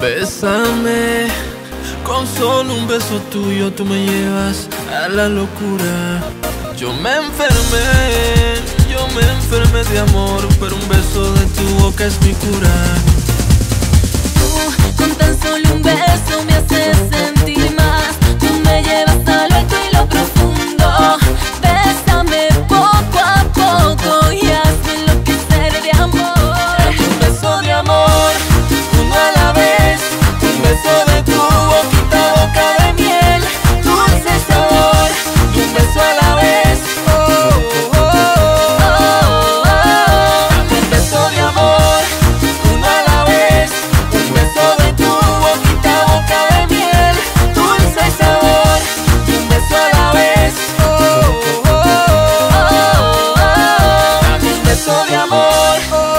Bésame, con solo un beso tuyo tú me llevas a la locura. Yo me enfermé, yo me enfermé de amor, pero un beso de tu boca es mi cura. Oh.